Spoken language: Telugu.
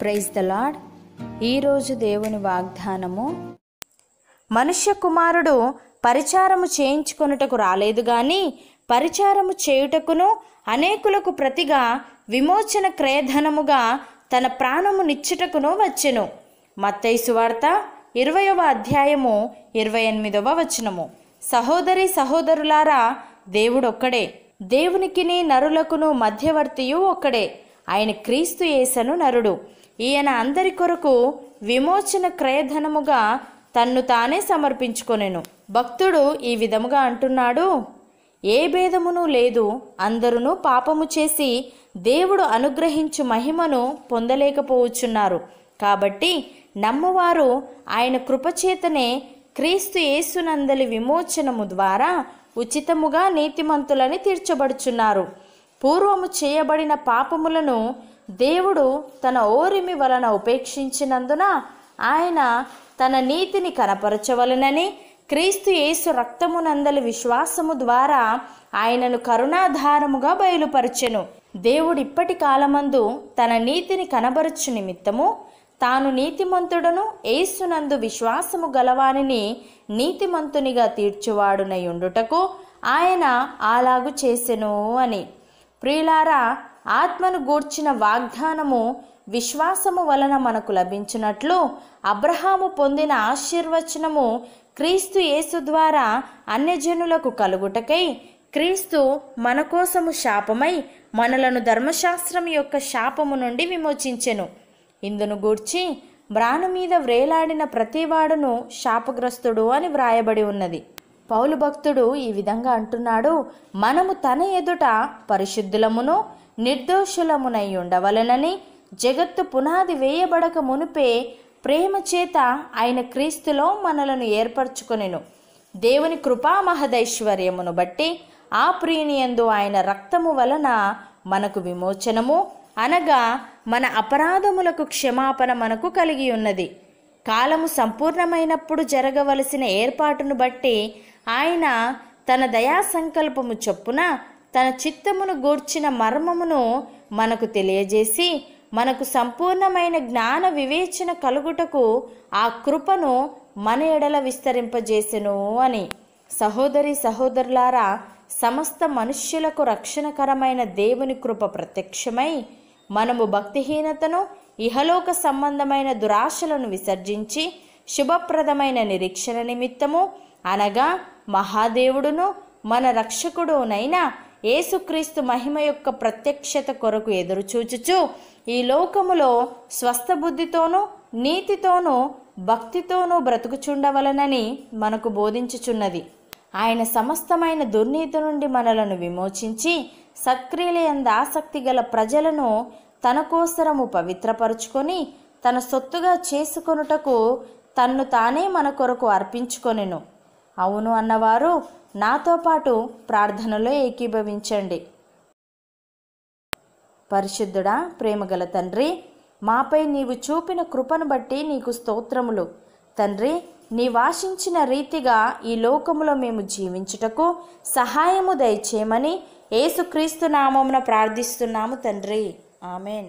ప్రైజ్ ద లాడ్ ఈరోజు దేవుని వాగ్దానము మనుష్య కుమారుడు పరిచారము చేయించుకొనుటకు రాలేదు గాని పరిచారము చేయుటకును అనేకులకు ప్రతిగా విమోచన క్రయధనముగా తన ప్రాణము నిచ్చుటకును వచ్చెను. మత్తైసు వార్త ఇరవయవ అధ్యాయము ఇరవై ఎనిమిదవ వచనము. సహోదరి సహోదరులారా దేవుడొక్కడే. దేవునికిని నరులకును మధ్యవర్తియు ఒక్కడే. ఆయన క్రీస్తు యేసను నరుడు. ఈయన అందరి కొరకు విమోచన క్రయధనముగా తన్ను తానే సమర్పించుకొనెను. భక్తుడు ఈ విధముగా అంటున్నాడు ఏ భేదమును లేదు. అందరును పాపము చేసి దేవుడు అనుగ్రహించు మహిమను పొందలేకపోవచ్చున్నారు. కాబట్టి నమ్మవారు ఆయన కృపచేతనే క్రీస్తు యేసునందలి విమోచనము ద్వారా ఉచితముగా నీతిమంతులని తీర్చబడుచున్నారు. పూర్వము చేయబడిన పాపములను దేవుడు తన ఓరిమి వలన ఉపేక్షించినందున ఆయన తన నీతిని కనపరచవలనని క్రీస్తు యేసు రక్తమునందలి విశ్వాసము ద్వారా ఆయనను కరుణాధారముగా బయలుపరచెను. దేవుడు ఇప్పటి కాలమందు తన నీతిని కనబరచు నిమిత్తము తాను నీతిమంతుడను ఏసునందు విశ్వాసము గలవానిని నీతిమంతునిగా తీర్చువాడునై ఉండుటకు ఆయన అలాగు చేసెను అని. ప్రియులారా ఆత్మను గూర్చిన వాగ్దానము విశ్వాసము వలన మనకు లభించినట్లు అబ్రహాము పొందిన ఆశీర్వచనము క్రీస్తు యేసు ద్వారా అన్యజనులకు కలుగుటకై క్రీస్తు మన కోసము శాపమై మనలను ధర్మశాస్త్రం యొక్క శాపము నుండి విమోచించెను. ఇందును గూర్చి బ్రాను మీద వ్రేలాడిన ప్రతివాడును శాపగ్రస్తుడు అని వ్రాయబడి ఉన్నది. పౌలు భక్తుడు ఈ విధంగా అంటున్నాడు మనము తన ఎదుట పరిశుద్ధులమును నిర్దోషులమునై ఉండవలెనని జగత్తు పునాది వేయబడక మునుపే ప్రేమ చేత ఆయన క్రీస్తులో మనలను ఏర్పరచుకొనెను. దేవుని కృపా మహదైశ్వర్యమును బట్టి ఆ ప్రియనియందు ఆయన రక్తము వలన మనకు విమోచనము అనగా మన అపరాధములకు క్షమాపణ మనకు కలిగి ఉన్నది. కాలము సంపూర్ణమైనప్పుడు జరగవలసిన ఏర్పాటును బట్టి ఆయన తన దయా సంకల్పము చొప్పున తన చిత్తమును గూర్చిన మర్మమును మనకు తెలియజేసి మనకు సంపూర్ణమైన జ్ఞాన వివేచన కలుగుటకు ఆ కృపను మన ఎడల విస్తరింపజేసెను అని. సహోదరి సహోదరులారా సమస్త మనుష్యులకు రక్షణకరమైన దేవుని కృప ప్రత్యక్షమై మనము భక్తిహీనతను ఇహలోక సంబంధమైన దురాశలను విసర్జించి శుభప్రదమైన నిరీక్షణ నిమిత్తము అనగా మహాదేవుడును మన రక్షకుడునైన యేసుక్రీస్తు మహిమ యొక్క ప్రత్యక్షత కొరకు ఎదురుచూచుచు ఈ లోకములో స్వస్థ బుద్ధితోనూ నీతితోనూ భక్తితోనూ బ్రతుకుచుండవలనని మనకు బోధించుచున్నది. ఆయన సమస్తమైన దుర్నీతి నుండి మనలను విమోచించి సక్రియలయంద ఆసక్తి గల ప్రజలను తన కోసరము పవిత్రపరుచుకొని తన సొత్తుగా చేసుకొనుటకు తన్ను తానే మన కొరకు అర్పించుకొనెను. అవును అన్నవారు నాతో పాటు ప్రార్థనలో ఏకీభవించండి. పరిశుద్ధుడా ప్రేమగల తండ్రి మాపై నీవు చూపిన కృపను బట్టి నీకు స్తోత్రములు. తండ్రి నీ వాషించిన రీతిగా ఈ లోకములో మేము జీవించుటకు సహాయము దయచేయమని ఏసుక్రీస్తు నామమున ప్రార్థిస్తున్నాము తండ్రి. ఆమెన్.